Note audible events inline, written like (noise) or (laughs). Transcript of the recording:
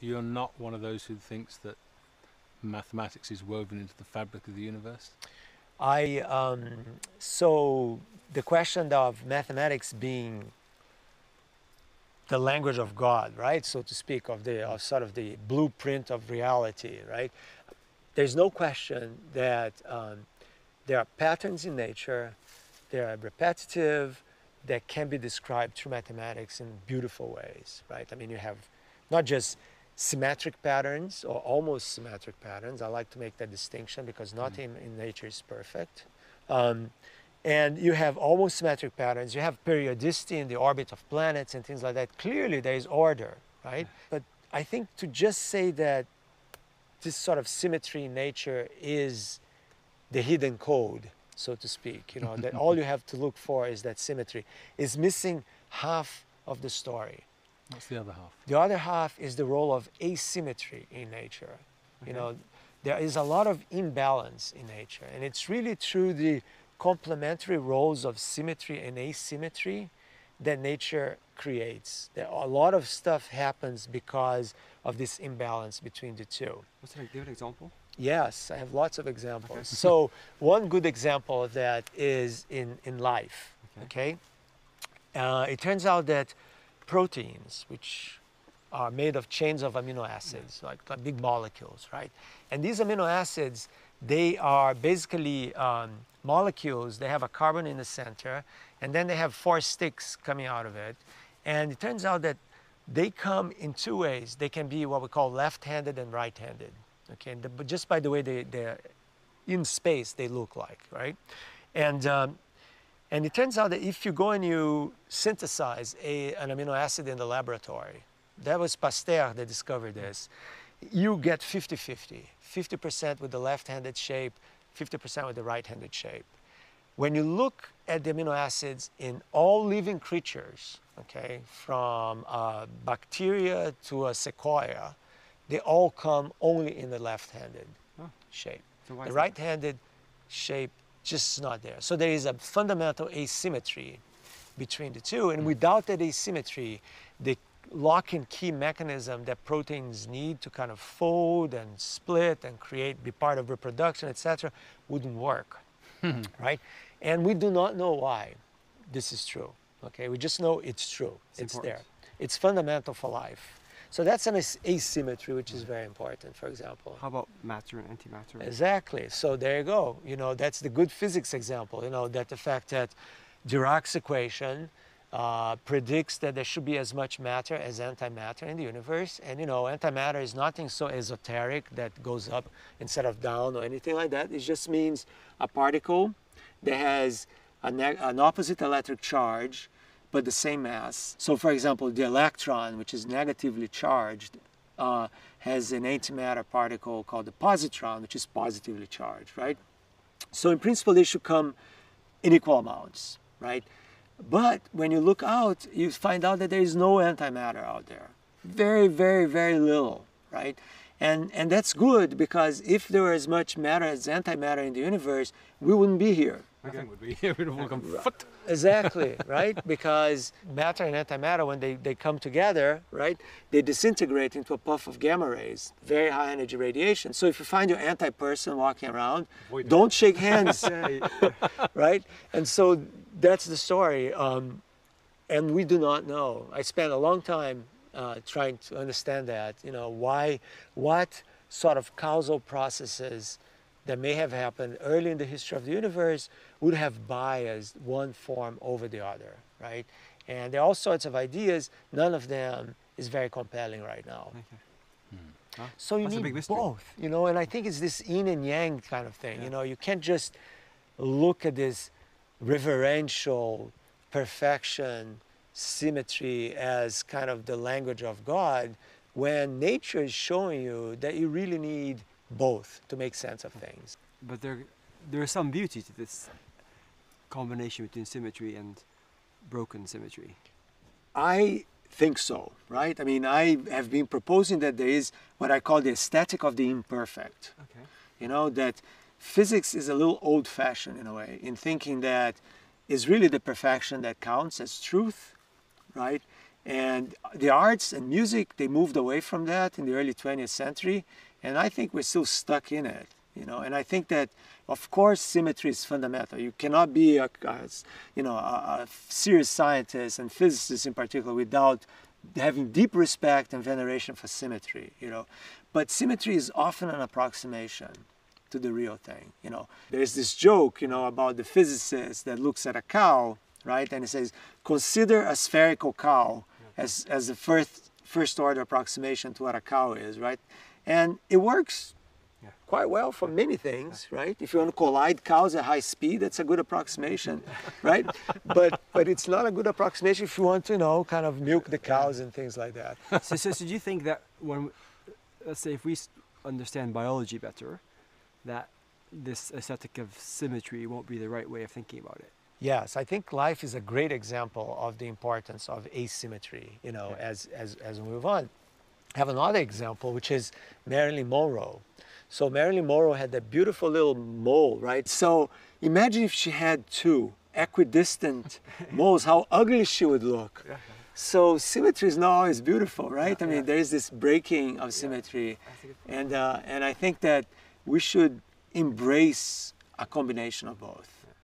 you're not one of those who thinks that mathematics is woven into the fabric of the universe? I um, so the question of mathematics being the language of God, right, so to speak, of the of sort of the blueprint of reality, right? There's no question that um, there are patterns in nature, they are repetitive, that can be described through mathematics in beautiful ways, right? I mean, you have not just symmetric patterns or almost symmetric patterns. I like to make that distinction because nothing mm. in nature is perfect. Um, and you have almost symmetric patterns. You have periodicity in the orbit of planets and things like that. Clearly, there is order, right? But I think to just say that this sort of symmetry in nature is the hidden code, so to speak, you know, that (laughs) all you have to look for is that symmetry, is missing half of the story. What's the other half? The other half is the role of asymmetry in nature. Okay. You know, there is a lot of imbalance in nature, and it's really through the complementary roles of symmetry and asymmetry that nature creates. That a lot of stuff happens because of this imbalance between the two. What's an, give an example? Yes, I have lots of examples. Okay. so one good example of that is in, in life, okay? okay? Uh, it turns out that proteins, which are made of chains of amino acids, like, like big molecules, right? And these amino acids, they are basically um, molecules. They have a carbon in the center, and then they have four sticks coming out of it. And it turns out that they come in two ways. They can be what we call left-handed and right-handed. Okay, and the, but just by the way they, they're in space, they look like, right? And um, and it turns out that if you go and you synthesize a, an amino acid in the laboratory, that was Pasteur that discovered this, you get 50-50, 50% with the left-handed shape, 50% with the right-handed shape. When you look at the amino acids in all living creatures, okay, from uh, bacteria to a sequoia, they all come only in the left-handed oh. shape. So the right-handed shape just not there. So there is a fundamental asymmetry between the two. And hmm. without that asymmetry, the lock and key mechanism that proteins need to kind of fold and split and create, be part of reproduction, etc., wouldn't work, hmm. right? And we do not know why this is true. Okay, we just know it's true. It's, it's there. It's fundamental for life. So that's an asymmetry, which is very important, for example. How about matter and antimatter? Exactly. So there you go. You know, that's the good physics example, you know, that the fact that Dirac's equation uh, predicts that there should be as much matter as antimatter in the universe. And, you know, antimatter is nothing so esoteric that goes up instead of down or anything like that. It just means a particle that has an opposite electric charge but the same mass. So for example, the electron, which is negatively charged, uh, has an antimatter particle called the positron, which is positively charged, right? So in principle, they should come in equal amounts, right? But when you look out, you find out that there is no antimatter out there. Very, very, very little, right? And, and that's good because if there were as much matter as antimatter in the universe, we wouldn't be here. Nothing would be here. (laughs) We'd foot. Exactly, (laughs) right? Because matter and antimatter, when they, they come together, right, they disintegrate into a puff of gamma rays, very high energy radiation. So if you find your anti-person walking around, Avoid don't shake hands, (laughs) right? And so that's the story. Um, and we do not know. I spent a long time uh, trying to understand that, you know, why, what sort of causal processes that may have happened early in the history of the universe would have biased one form over the other, right? And there are all sorts of ideas. None of them is very compelling right now. Okay. Hmm. So you need both, you know, and I think it's this yin and yang kind of thing. Yeah. You know, you can't just look at this reverential perfection, symmetry as kind of the language of God when nature is showing you that you really need both to make sense of things. But there, there is some beauty to this combination between symmetry and broken symmetry. I think so, right? I mean, I have been proposing that there is what I call the aesthetic of the imperfect. Okay. You know, that physics is a little old fashioned in a way, in thinking that is really the perfection that counts as truth, right? And the arts and music, they moved away from that in the early 20th century, and I think we're still stuck in it. You know, and I think that, of course, symmetry is fundamental. You cannot be a, a you know, a, a serious scientist and physicist in particular without having deep respect and veneration for symmetry. You know, but symmetry is often an approximation to the real thing. You know, there's this joke, you know, about the physicist that looks at a cow, right, and it says, consider a spherical cow as, as the first, first order approximation to what a cow is, right? And it works Yeah. quite well for many things, right? If you want to collide cows at high speed, that's a good approximation, right? (laughs) But but it's not a good approximation if you want to, you know, kind of milk the cows and things like that. (laughs) so, so, so do you think that when, let's say, if we understand biology better, that this aesthetic of symmetry won't be the right way of thinking about it? Yes, I think life is a great example of the importance of asymmetry, you know, Yeah. as, as, as we move on. I have another example, which is Marilyn Monroe. So Marilyn Monroe had that beautiful little mole, right? So imagine if she had two equidistant (laughs) moles, how ugly she would look. So symmetry is not always beautiful, right? I mean, there is this breaking of symmetry, and uh, and I think that we should embrace a combination of both.